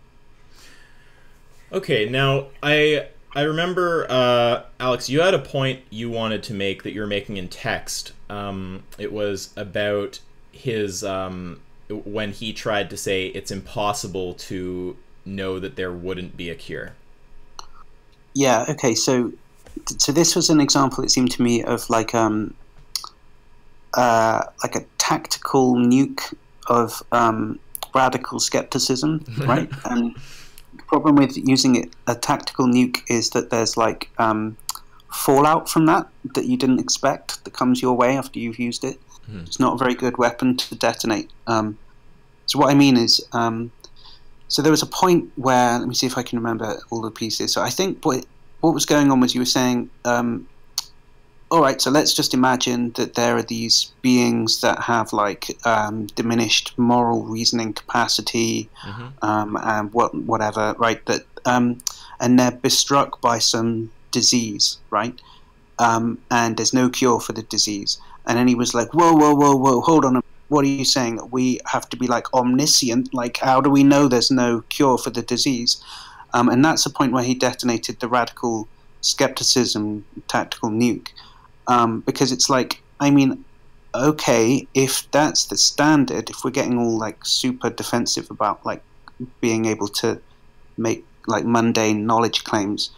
Okay, now I I remember uh, Alex, you had a point you wanted to make that you were making in text. Um, it was about his um, when he tried to say it's impossible to know that there wouldn't be a cure. Yeah. Okay. So so this was an example. It seemed to me of like um, uh, like a tactical nuke of um, radical skepticism, right? and the problem with using it a tactical nuke is that there's like um, fallout from that that you didn't expect that comes your way after you've used it. Hmm. It's not a very good weapon to detonate. Um, so what I mean is, um, so there was a point where let me see if I can remember all the pieces. So I think what what was going on was you were saying, um, all right, so let's just imagine that there are these beings that have like um, diminished moral reasoning capacity mm-hmm. um, and what whatever, right? That um, and they're bestruck by some disease, right? Um, and there's no cure for the disease. And then he was like, whoa, whoa, whoa, whoa, hold on. What are you saying? We have to be like omniscient? Like, how do we know there's no cure for the disease? Um, and that's the point where he detonated the radical skepticism tactical nuke. Um, because it's like, I mean, okay, if that's the standard, if we're getting all like super defensive about like being able to make like mundane knowledge claims,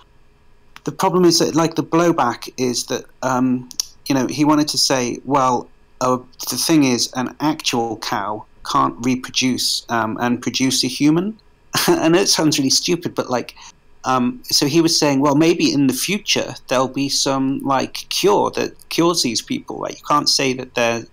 the problem is that like the blowback is that um, you know he wanted to say, well, uh, the thing is, an actual cow can't reproduce um, and produce a human. and it sounds really stupid, but like, um, so he was saying, well, maybe in the future there'll be some like cure that cures these people. Like, you can't say that there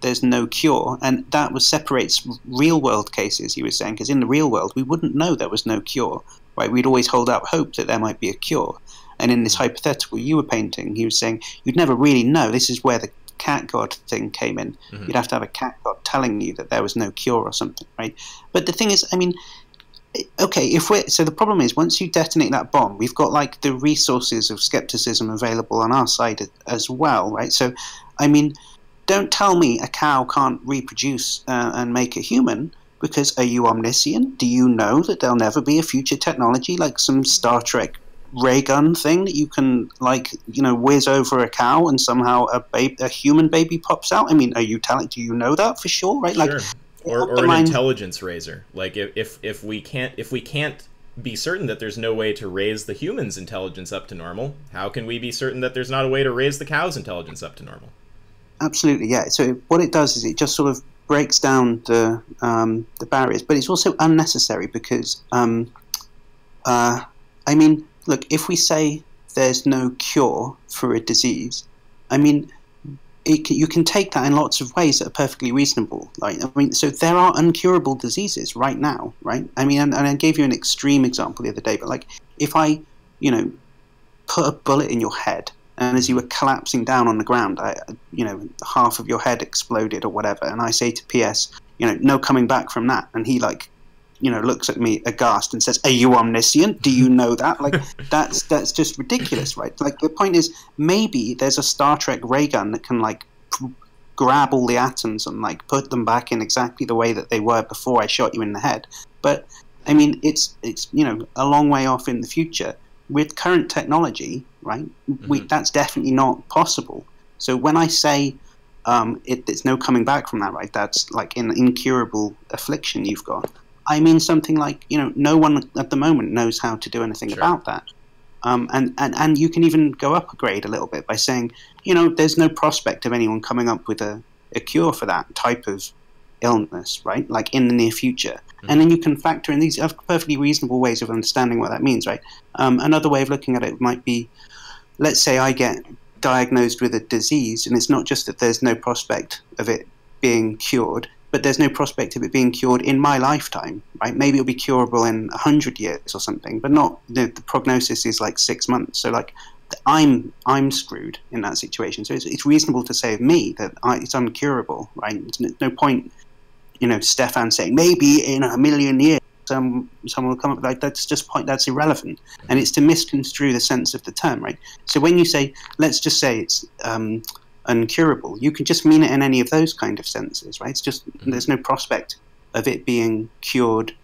there's no cure, and that was separates real world cases. He was saying because in the real world we wouldn't know there was no cure, right? We'd always hold out hope that there might be a cure. And in this hypothetical you were painting, he was saying you'd never really know. This is where the cat god thing came in. Mm-hmm. You'd have to have a cat god telling you that there was no cure or something, right? But the thing is, I mean, okay, if we're so the problem is once you detonate that bomb, we've got like the resources of skepticism available on our side as well, right? So, I mean, don't tell me a cow can't reproduce uh, and make a human because are you omniscient? Do you know that there'll never be a future technology like some Star Trek ray gun thing that you can like you know whiz over a cow and somehow a baby a human baby pops out? I mean are you telling do you know that for sure right? Like sure. or, or an intelligence razor like if, if if we can't if we can't be certain that there's no way to raise the human's intelligence up to normal how can we be certain that there's not a way to raise the cow's intelligence up to normal? Absolutely yeah. So what it does is it just sort of breaks down the um, the barriers but it's also unnecessary because um, uh, i mean look, if we say there's no cure for a disease, I mean, it, you can take that in lots of ways that are perfectly reasonable. Like, I mean, so there are uncurable diseases right now, right? I mean, and, and I gave you an extreme example the other day, but like, if I, you know, put a bullet in your head, and as you were collapsing down on the ground, I, you know, half of your head exploded or whatever, and I say to PS, you know, no coming back from that, and he like you know looks at me aghast and says, "Are you omniscient? Do you know that?" Like that's that's just ridiculous, right? Like the point is, maybe there's a Star Trek ray gun that can like grab all the atoms and like put them back in exactly the way that they were before I shot you in the head. But I mean, it's it's you know a long way off in the future with current technology, right? Mm-hmm. We, that's definitely not possible. So when I say um, it, there's no coming back from that, right? That's like an incurable affliction you've got. I mean something like, you know, no one at the moment knows how to do anything sure. about that. Um, and, and, and you can even go up a grade a little bit by saying, you know, there's no prospect of anyone coming up with a, a cure for that type of illness, right? Like in the near future. Mm-hmm. And then you can factor in these perfectly reasonable ways of understanding what that means, right? Um, another way of looking at it might be let's say I get diagnosed with a disease, and it's not just that there's no prospect of it being cured, but there's no prospect of it being cured in my lifetime, right? Maybe it'll be curable in hundred years or something, but not the, prognosis is like six months. So like, I'm I'm screwed in that situation. So it's, it's reasonable to say of me that I, it's uncurable, right? No point, you know, Stefan saying maybe in a million years some someone will come up like that's just point that's irrelevant, and it's to misconstrue the sense of the term, right? So when you say, let's just say it's um, uncurable. You can just mean it in any of those kind of senses, right? It's just mm-hmm. there's no prospect of it being cured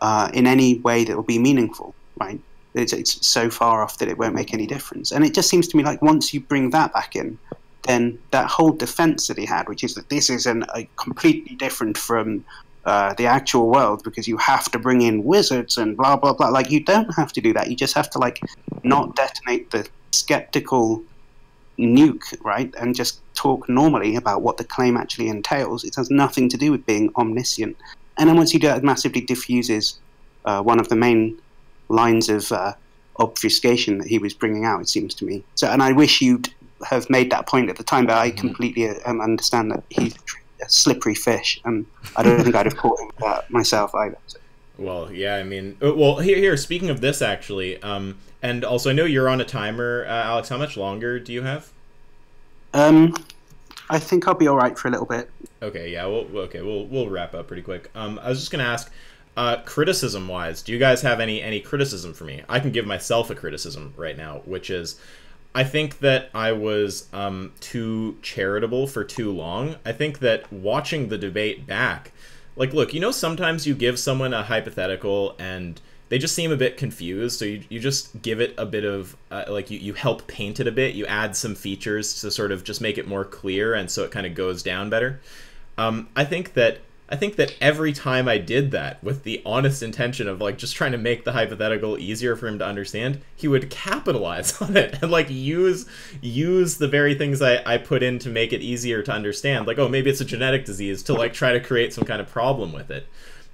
uh, in any way that will be meaningful, right? It's, it's so far off that it won't make any difference. And it just seems to me like once you bring that back in, then that whole defense that he had, which is that this is an, a completely different from uh, the actual world because you have to bring in wizards and blah blah blah. Like you don't have to do that. You just have to like not detonate the skeptical nuke, right? And just talk normally about what the claim actually entails. It has nothing to do with being omniscient. And then once you do that, it massively diffuses uh, one of the main lines of uh, obfuscation that he was bringing out. It seems to me. So, and I wish you'd have made that point at the time, but I completely um, understand that he's a slippery fish, and I don't think I'd have caught him myself either. So. Well, yeah, I mean, uh, well, here, here. Speaking of this, actually, um, and also, I know you're on a timer, uh, Alex. How much longer do you have? Um, I think I'll be all right for a little bit. Okay, yeah, we'll okay, we'll we'll wrap up pretty quick. Um, I was just gonna ask, uh, criticism wise, do you guys have any any criticism for me? I can give myself a criticism right now, which is, I think that I was um, too charitable for too long. I think that watching the debate back, like, look, you know, sometimes you give someone a hypothetical and they just seem a bit confused so you, you just give it a bit of uh, like you, you help paint it a bit you add some features to sort of just make it more clear and so it kind of goes down better. Um, i think that i think that every time i did that with the honest intention of like just trying to make the hypothetical easier for him to understand he would capitalize on it and like use use the very things i, I put in to make it easier to understand like oh maybe it's a genetic disease to like try to create some kind of problem with it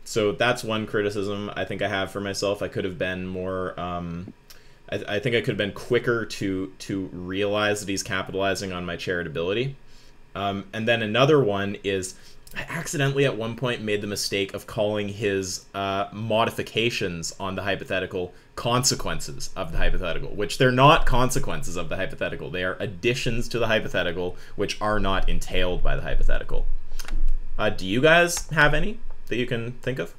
so that's one criticism I think I have for myself. I could have been more. Um, I, I, think I could have been quicker to to realize that he's capitalizing on my charitability. Um, and then another one is I accidentally at one point made the mistake of calling his uh, modifications on the hypothetical consequences of the hypothetical, which they're not consequences of the hypothetical. They are additions to the hypothetical, which are not entailed by the hypothetical. Uh, do you guys have any? that you can think of?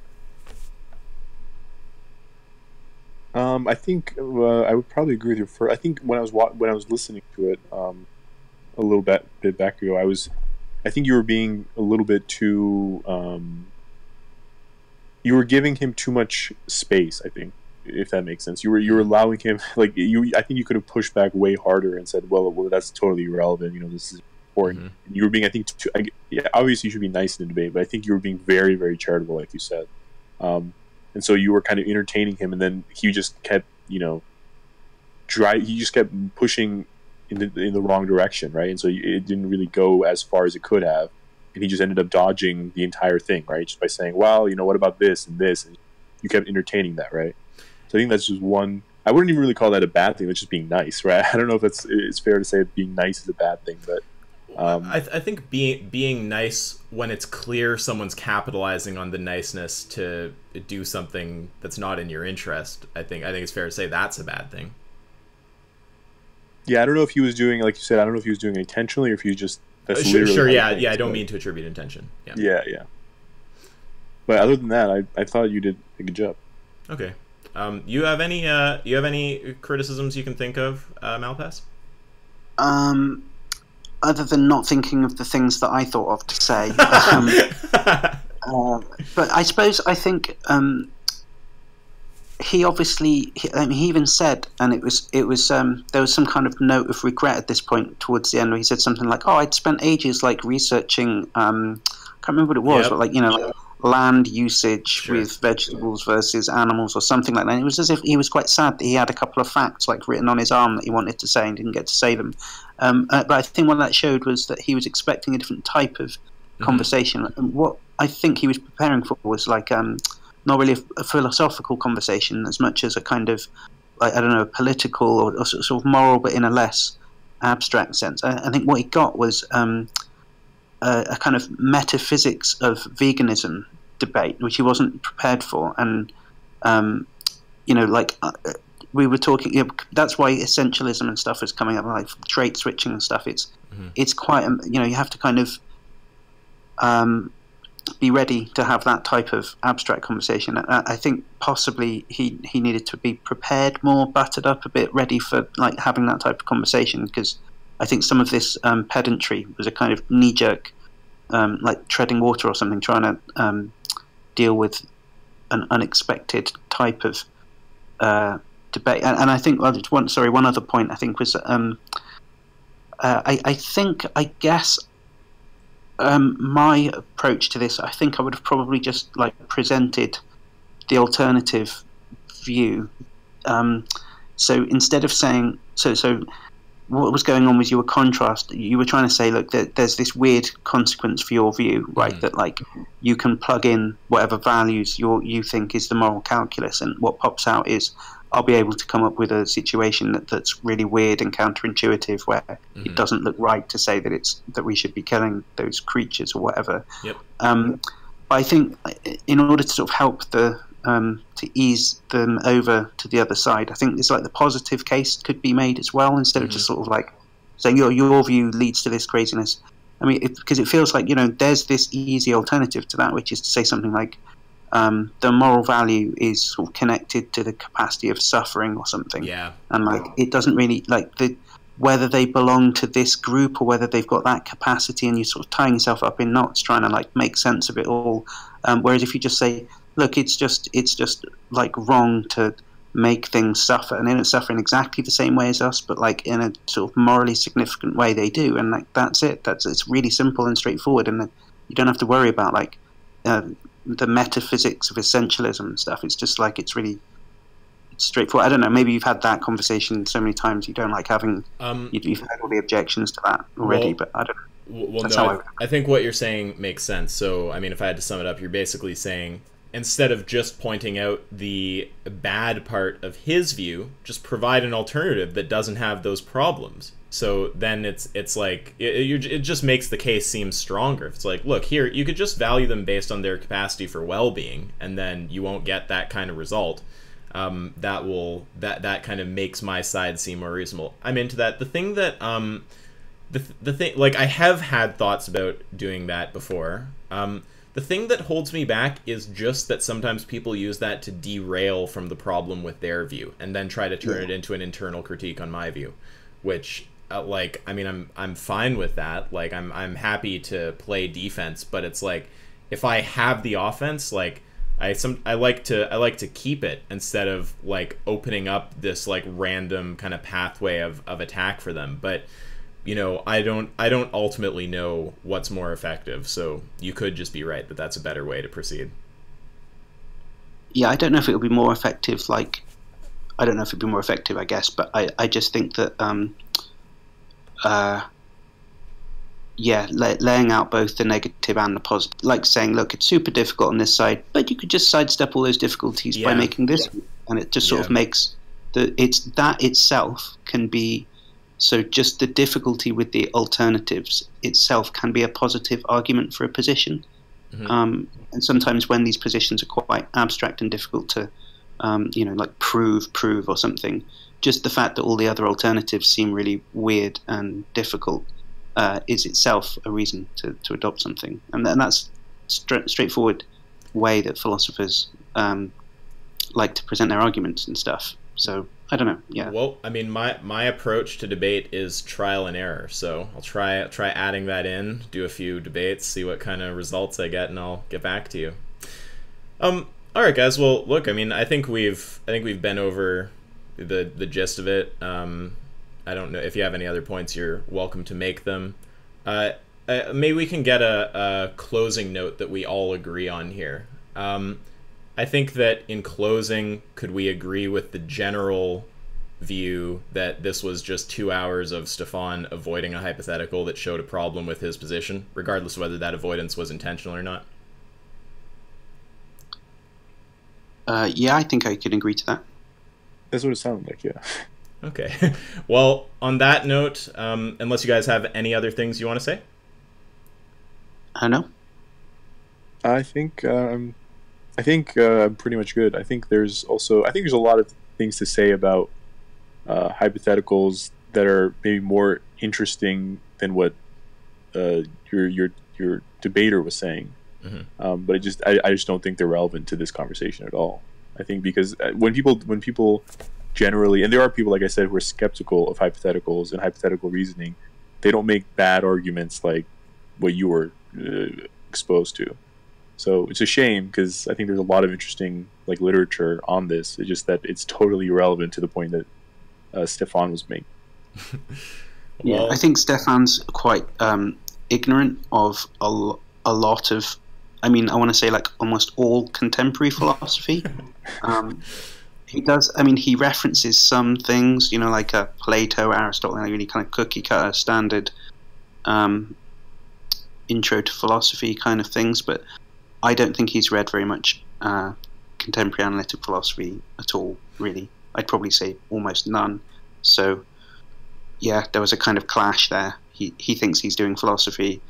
Um, I think uh, I would probably agree with you. For I think when I was when I was listening to it um, a little bit bit back ago, I was I think you were being a little bit too um, you were giving him too much space. I think if that makes sense, you were you were allowing him like you. I think you could have pushed back way harder and said, "Well, well, that's totally irrelevant. You know, this is important. Mm-hmm. You were being, I think, too, I, yeah, obviously you should be nice in the debate, but I think you were being very, very charitable, like you said. Um, and so you were kind of entertaining him, and then he just kept, you know, dry. He just kept pushing in the in the wrong direction, right? And so it didn't really go as far as it could have, and he just ended up dodging the entire thing, right? Just by saying, "Well, you know, what about this and this?" And you kept entertaining that, right? So I think that's just one. I wouldn't even really call that a bad thing. That's just being nice, right? I don't know if it's it's fair to say being nice is a bad thing, but um, I, th- I think being being nice when it's clear someone's capitalizing on the niceness to do something that's not in your interest. I think I think it's fair to say that's a bad thing. Yeah, I don't know if he was doing like you said. I don't know if he was doing it intentionally or if he was just. That's uh, sure, sure yeah, yeah. I don't mean to attribute intention. Yeah. yeah, yeah. But other than that, I, I thought you did a good job. Okay. Um, you have any uh, you have any criticisms you can think of, uh, Malpass? Um, other than not thinking of the things that I thought of to say. Um, uh, but I suppose I think um, he obviously he, I mean, he, even said, and it was it was um, there was some kind of note of regret at this point towards the end where he said something like, "Oh, I'd spent ages like researching." Um, I can't remember what it was, yep. but like you know. Like, land usage sure. with vegetables versus animals or something like that. And it was as if he was quite sad that he had a couple of facts like written on his arm that he wanted to say and didn't get to say them. Um, uh, but I think what that showed was that he was expecting a different type of mm-hmm. conversation. And what I think he was preparing for was like um, not really a, a, philosophical conversation as much as a kind of, I, I don't know, political or, or, sort of moral, but in a less abstract sense. I, I think what he got was um, a, a, kind of metaphysics of veganism debate, which he wasn't prepared for. And, um, you know, like. Uh, we were talking. You know, that's why essentialism and stuff is coming up, like trait switching and stuff. It's mm-hmm. it's quite um, you know you have to kind of um, be ready to have that type of abstract conversation. I, I think possibly he he needed to be prepared more, buttered up a bit, ready for like having that type of conversation because I think some of this um, pedantry was a kind of knee jerk, um, like treading water or something, trying to um, deal with an unexpected type of uh, debate, and, and I think one sorry, one other point I think was um, uh, I, I think I guess um, my approach to this, I think I would have probably just like presented the alternative view. Um, so instead of saying so, so what was going on was you were contrast. You were trying to say, look, that there's this weird consequence for your view, right? Mm. That like you can plug in whatever values you you think is the moral calculus, and what pops out is I'll be able to come up with a situation that, that's really weird and counterintuitive, where mm-hmm. it doesn't look right to say that it's that we should be killing those creatures or whatever. Yep. Um, but I think in order to sort of help the um, to ease them over to the other side. I think it's like the positive case could be made as well instead of just mm-hmm. sort of like saying your your view leads to this craziness. I mean, because it, it, feels like you know there's this easy alternative to that, which is to say something like um, the moral value is sort of connected to the capacity of suffering or something. Yeah, and like it doesn't really like the whether they belong to this group or whether they've got that capacity, and you're sort of tying yourself up in knots trying to like make sense of it all. Um, whereas if you just say look, it's just it's just like wrong to make things suffer, and they don't suffer in exactly the same way as us, but like in a sort of morally significant way they do, and like that's it. That's it's really simple and straightforward, and you don't have to worry about like uh, the metaphysics of essentialism and stuff. It's just like it's really it's straightforward. I don't know. Maybe you've had that conversation so many times you don't like having. Um, you've heard all the objections to that already, well, but I don't. know. Well, That's no, I, I, I think what you're saying makes sense. So, I mean, if I had to sum it up, you're basically saying instead of just pointing out the bad part of his view, just provide an alternative that doesn't have those problems. So then it's it's like it, it just makes the case seem stronger. It's like, look here, you could just value them based on their capacity for well-being, and then you won't get that kind of result. Um, that will that that kind of makes my side seem more reasonable. I'm into that. The thing that um, the the thing like I have had thoughts about doing that before. Um, the thing that holds me back is just that sometimes people use that to derail from the problem with their view and then try to turn yeah. it into an internal critique on my view, which uh, like I mean I'm I'm fine with that. Like I'm I'm happy to play defense, but it's like if I have the offense, like I some I like to I like to keep it instead of like opening up this like random kind of pathway of, of attack for them. But you know, I don't I don't ultimately know what's more effective. So you could just be right that that's a better way to proceed. Yeah, I don't know if it would be more effective. Like, I don't know if it'd be more effective. I guess, but I I just think that um, uh, yeah, laying out both the negative and the positive, like saying, look, it's super difficult on this side, but you could just sidestep all those difficulties yeah. by making this, yeah. and it just sort yeah. of makes the it's that itself can be so just the difficulty with the alternatives itself can be a positive argument for a position. Mm-hmm. Um, and sometimes when these positions are quite abstract and difficult to, um, you know, like prove, prove or something, just the fact that all the other alternatives seem really weird and difficult uh, is itself a reason to, to adopt something. And, and that's stra- straightforward way that philosophers um, like to present their arguments and stuff. So I don't know. Yeah. Well, I mean, my my approach to debate is trial and error. So I'll try try adding that in, do a few debates, see what kind of results I get, and I'll get back to you. Um. All right, guys. Well, look. I mean, I think we've I think we've been over the the gist of it. Um, I don't know if you have any other points. You're welcome to make them. Uh, uh maybe we can get a, a closing note that we all agree on here. Um, I think that in closing, could we agree with the general view that this was just two hours of Stefan avoiding a hypothetical that showed a problem with his position, regardless of whether that avoidance was intentional or not? Uh, yeah, I think I can agree to that. That's what it sounded like, yeah. Okay. well, on that note, um, unless you guys have any other things you want to say? I know. I think um, I think uh, I'm pretty much good. I think there's also I think there's a lot of things to say about uh, hypotheticals that are maybe more interesting than what uh, your your your debater was saying. Mm-hmm. Um, but I just I, I just don't think they're relevant to this conversation at all. I think because uh, when people when people generally and there are people like I said who are skeptical of hypotheticals and hypothetical reasoning, they don't make bad arguments like what you were uh, exposed to. So it's a shame because I think there's a lot of interesting like literature on this. It's just that it's totally irrelevant to the point that uh, Stefan was making. well, yeah, I think Stefan's quite um, ignorant of a, l- a lot of. I mean, I want to say like almost all contemporary philosophy. Um, he does. I mean, he references some things, you know, like uh, Plato, Aristotle, like really kind of cookie cutter standard um, intro to philosophy kind of things. But I don't think he's read very much uh, contemporary analytic philosophy at all. Really, I'd probably say almost none. So, yeah, there was a kind of clash there. He he thinks he's doing philosophy.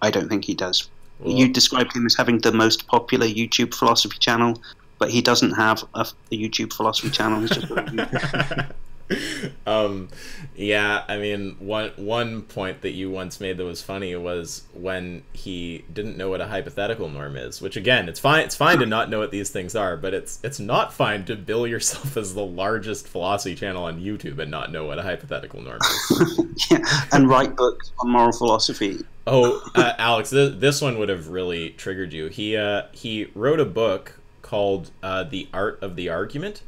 I don't think he does. Well, you described him as having the most popular YouTube philosophy channel, but he doesn't have a, a YouTube philosophy channel. He's just got a YouTube um, yeah, I mean, one one point that you once made that was funny was when he didn't know what a hypothetical norm is. Which again, it's fine. It's fine to not know what these things are, but it's it's not fine to bill yourself as the largest philosophy channel on YouTube and not know what a hypothetical norm is. yeah, and write books on moral philosophy. oh, uh, Alex, th- this one would have really triggered you. He uh, he wrote a book called uh, "The Art of the Argument."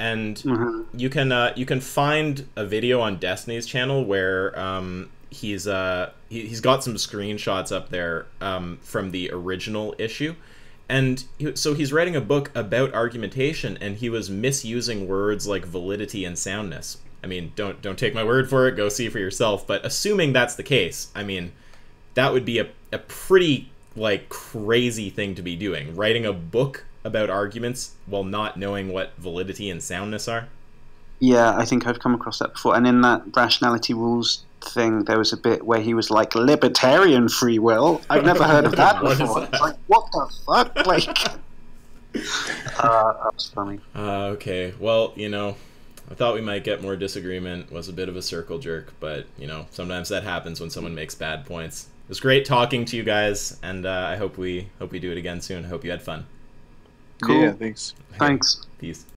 And Mhm. you can uh, you can find a video on Destiny's channel where um, he's uh, he, he's got some screenshots up there um, from the original issue, and he, so he's writing a book about argumentation, and he was misusing words like validity and soundness. I mean, don't don't take my word for it. Go see for yourself. But assuming that's the case, I mean, that would be a, a pretty like crazy thing to be doing. Writing a book about arguments while not knowing what validity and soundness are. Yeah, I think I've come across that before. And in that rationality rules thing, there was a bit where he was like libertarian free will. I've never heard of that before. that? It's like what the fuck? Like, uh, that was funny. Uh, okay, well, you know, I thought we might get more disagreement. Was a bit of a circle jerk, but you know, sometimes that happens when someone makes bad points. It was great talking to you guys, and uh, I hope we hope we do it again soon. I hope you had fun. Cool. Yeah, thanks. Thanks. Peace.